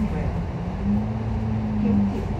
handrail. 請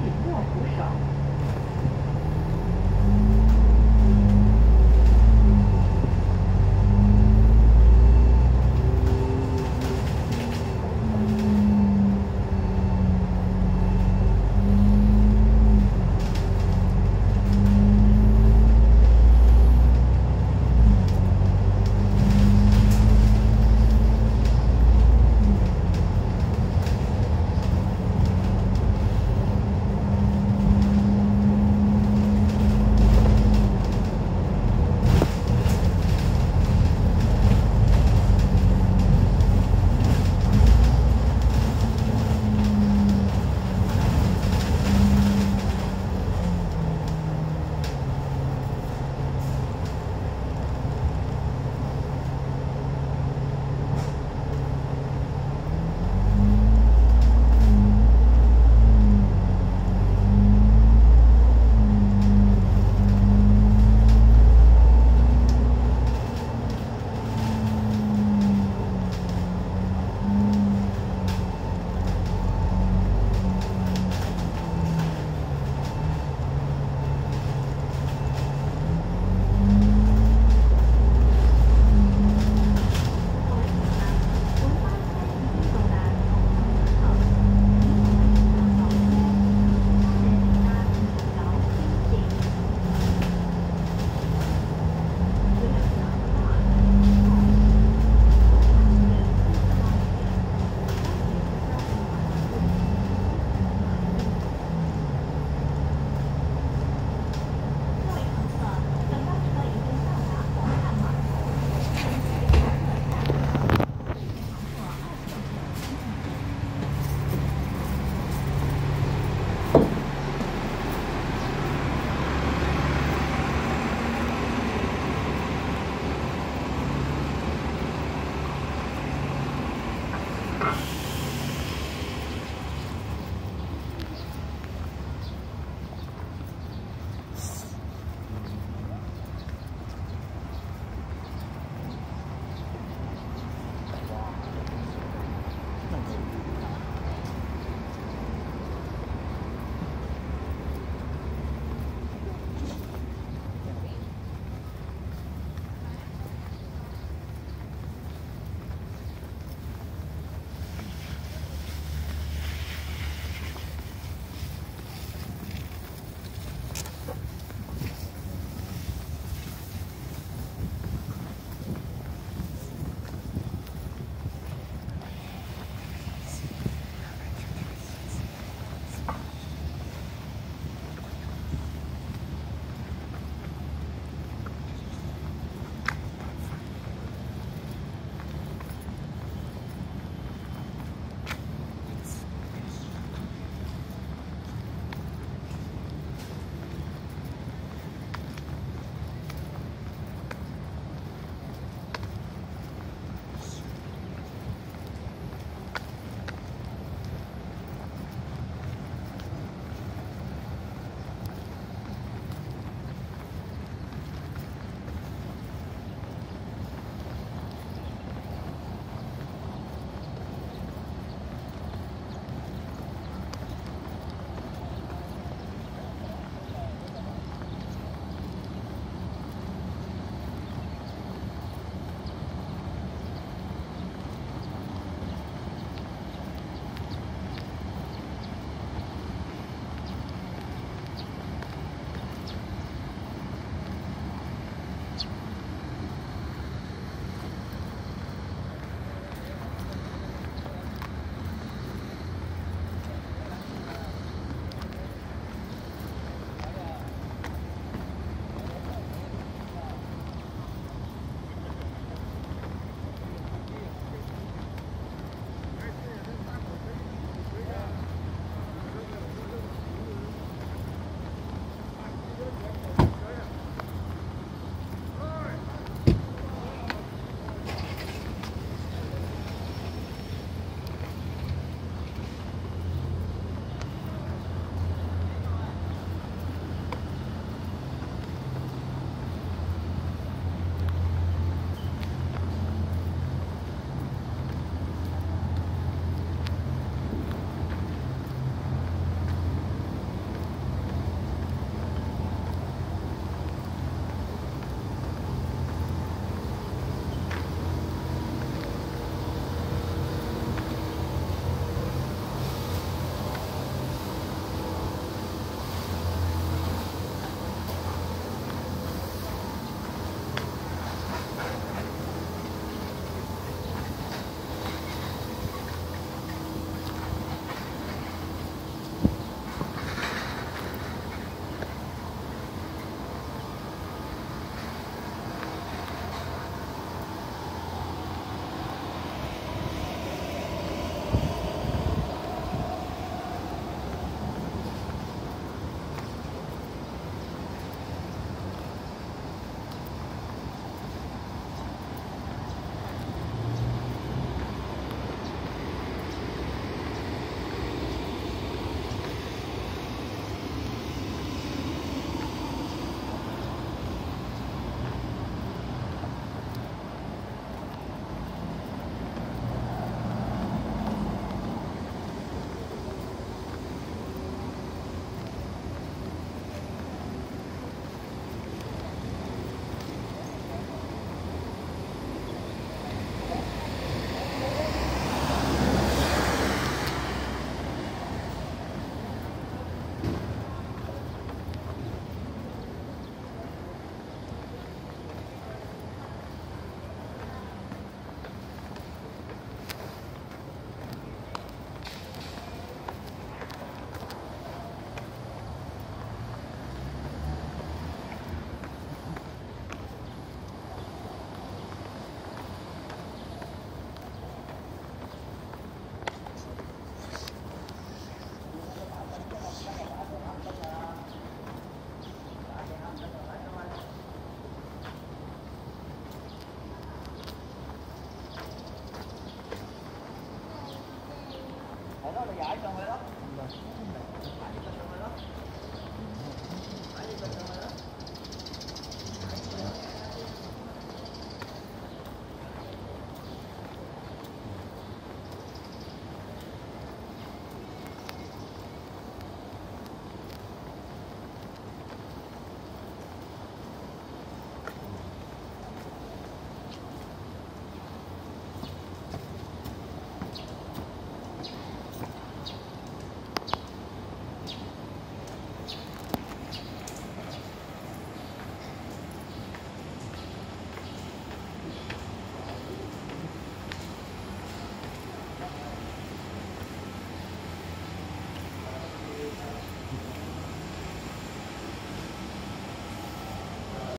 紧握扶手